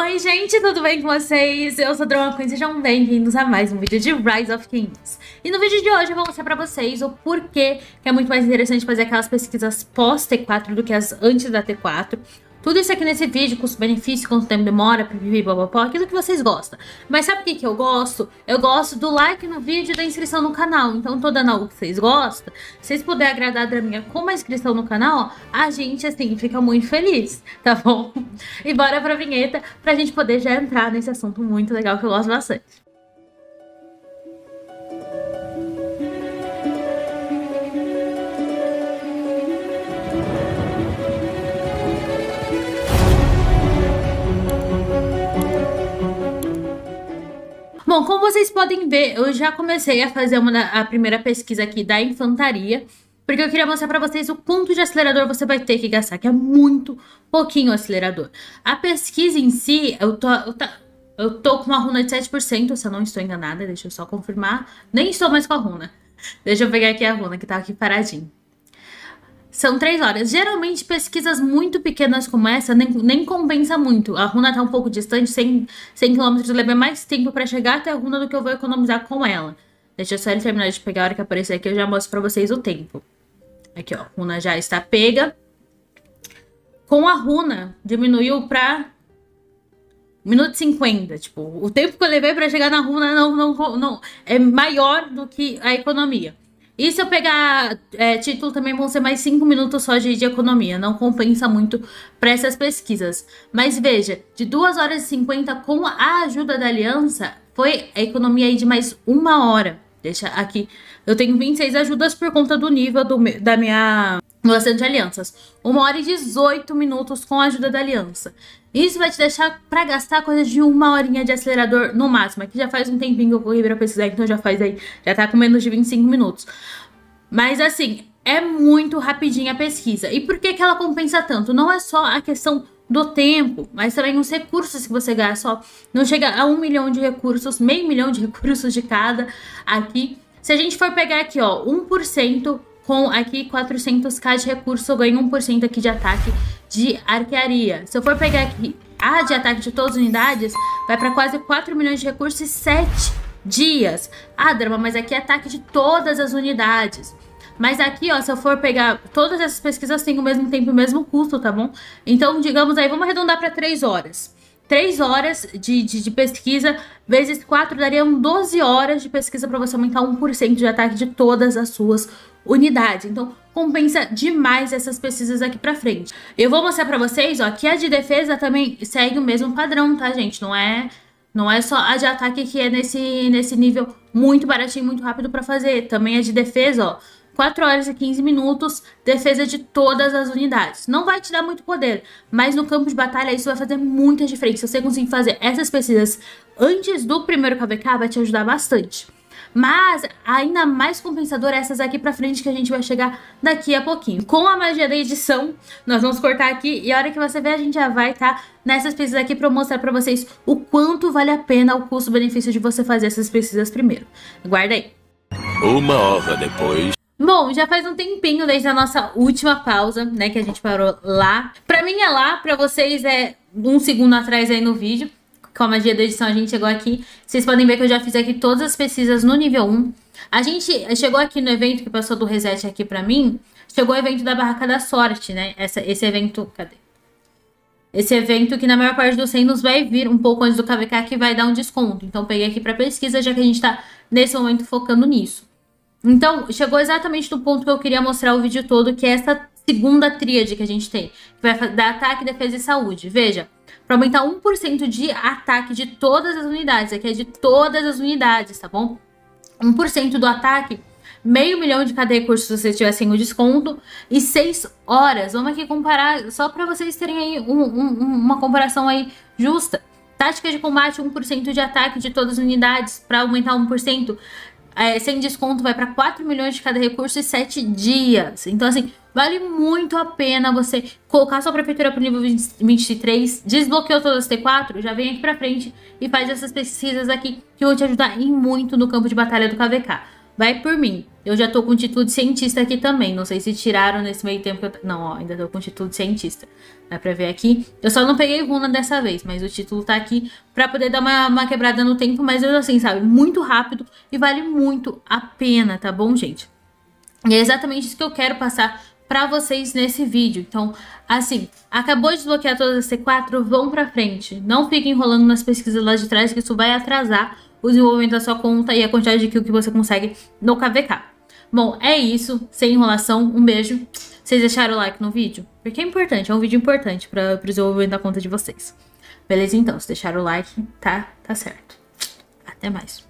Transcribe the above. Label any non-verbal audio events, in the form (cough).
Oi gente, tudo bem com vocês? Eu sou a Drama Queen, sejam bem-vindos a mais um vídeo de Rise of Kings. E no vídeo de hoje eu vou mostrar pra vocês o porquê que é muito mais interessante fazer aquelas pesquisas pós-T4 do que as antes da T4. Tudo isso aqui nesse vídeo, custo-benefício, quanto tempo demora, pipipi, babapó, aquilo que vocês gostam. Mas sabe o que, que eu gosto? Eu gosto do like no vídeo e da inscrição no canal. Então, tô dando algo que vocês gostam. Se vocês puderem agradar a Draminha com uma inscrição no canal, a gente, assim, fica muito feliz, tá bom? (laughs) E bora pra vinheta pra gente poder já entrar nesse assunto muito legal que eu gosto bastante. Bom, como vocês podem ver, eu já comecei a fazer uma, a primeira pesquisa aqui da infantaria, porque eu queria mostrar para vocês o quanto de acelerador você vai ter que gastar, que é muito pouquinho acelerador. A pesquisa em si, eu tô, eu, tá, eu tô com uma runa de 7%, se eu não estou enganada, deixa eu só confirmar. Nem estou mais com a runa. Deixa eu pegar aqui a runa que tá aqui paradinho. São três horas. Geralmente, pesquisas muito pequenas como essa nem, nem compensa muito. A runa tá um pouco distante, 100, 100 km leva mais tempo para chegar até a runa do que eu vou economizar com ela. Deixa só ele terminar de pegar a hora que aparecer aqui, eu já mostro pra vocês o tempo. Aqui, ó, a runa já está pega. Com a runa, diminuiu pra minuto 50. Tipo, o tempo que eu levei para chegar na runa não, não, não, é maior do que a economia. E se eu pegar é, título também vão ser mais 5 minutos só de, de economia. Não compensa muito para essas pesquisas. Mas veja, de 2 horas e 50 com a ajuda da aliança, foi a economia aí de mais uma hora. Deixa aqui. Eu tenho 26 ajudas por conta do nível do, da minha doação de alianças. 1 hora e 18 minutos com a ajuda da aliança. Isso vai te deixar para gastar coisa de uma horinha de acelerador no máximo. Aqui já faz um tempinho que eu corri pra pesquisar, então já faz aí, já tá com menos de 25 minutos. Mas assim, é muito rapidinha a pesquisa. E por que, que ela compensa tanto? Não é só a questão do tempo, mas também os recursos que você gasta. Ó, não chega a um milhão de recursos, meio milhão de (laughs) recursos de cada aqui. Se a gente for pegar aqui, ó, 1% com aqui 400k de recurso, eu ganho 1% aqui de ataque de arquearia. Se eu for pegar aqui a de ataque de todas as unidades, vai para quase 4 milhões de recursos e 7 dias. Ah, Drama, mas aqui é ataque de todas as unidades. Mas aqui, ó, se eu for pegar todas essas pesquisas, tem o mesmo tempo e o mesmo custo, tá bom? Então, digamos aí, vamos arredondar para 3 horas. 3 horas de, de, de, pesquisa vezes 4 dariam 12 horas de pesquisa para você aumentar 1% de ataque de todas as suas unidades. Então, compensa demais essas pesquisas aqui para frente. Eu vou mostrar para vocês, ó, que a de defesa também segue o mesmo padrão, tá, gente? Não é não é só a de ataque que é nesse, nesse nível muito baratinho, muito rápido para fazer. Também a de defesa, ó 4 horas e 15 minutos, defesa de todas as unidades. Não vai te dar muito poder, mas no campo de batalha isso vai fazer muita diferença. Se você conseguir fazer essas pesquisas antes do primeiro KVK, vai te ajudar bastante. Mas ainda mais compensador é essas aqui pra frente que a gente vai chegar daqui a pouquinho. Com a magia da edição, nós vamos cortar aqui e a hora que você ver a gente já vai estar tá nessas pesquisas aqui pra mostrar pra vocês o quanto vale a pena o custo-benefício de você fazer essas pesquisas primeiro. Guarda aí. Uma hora depois. Bom, já faz um tempinho desde a nossa última pausa, né, que a gente parou lá. Pra mim é lá, pra vocês é um segundo atrás aí no vídeo. Com a magia da edição a gente chegou aqui. Vocês podem ver que eu já fiz aqui todas as pesquisas no nível 1. A gente chegou aqui no evento que passou do reset aqui pra mim. Chegou o evento da Barraca da Sorte, né? Essa, esse evento... Cadê? Esse evento que na maior parte dos reinos vai vir um pouco antes do KVK que vai dar um desconto. Então peguei aqui pra pesquisa, já que a gente tá nesse momento focando nisso. Então, chegou exatamente no ponto que eu queria mostrar o vídeo todo, que é essa segunda tríade que a gente tem. Que vai dar ataque, defesa e saúde. Veja, para aumentar 1% de ataque de todas as unidades. Aqui é de todas as unidades, tá bom? 1% do ataque, meio milhão de cada recurso se tiver sem o desconto. E 6 horas. Vamos aqui comparar, só para vocês terem aí um, um, uma comparação aí justa. Tática de combate, 1% de ataque de todas as unidades para aumentar 1% é, sem desconto vai para 4 milhões de cada recurso e 7 dias. Então, assim, vale muito a pena você colocar sua prefeitura para o nível 20, 23, desbloqueou todas as T4, já vem aqui para frente e faz essas pesquisas aqui que vão te ajudar em muito no campo de batalha do KVK. vai por mim. Eu já tô com título de cientista aqui também. Não sei se tiraram nesse meio tempo. Eu... Não, ó, ainda tô com título de cientista. Dá pra ver aqui. Eu só não peguei runa dessa vez, mas o título tá aqui pra poder dar uma, uma quebrada no tempo. Mas eu assim, sabe, muito rápido e vale muito a pena, tá bom, gente? E é exatamente isso que eu quero passar para vocês nesse vídeo. Então, assim, acabou de desbloquear todas as C4, vão para frente. Não fiquem enrolando nas pesquisas lá de trás, que isso vai atrasar o desenvolvimento da sua conta e a quantidade de kill que você consegue no KVK. Bom, é isso. Sem enrolação, um beijo. Vocês deixaram o like no vídeo? Porque é importante, é um vídeo importante para o desenvolvimento da conta de vocês. Beleza? Então, se deixaram o like, tá, tá certo. Até mais.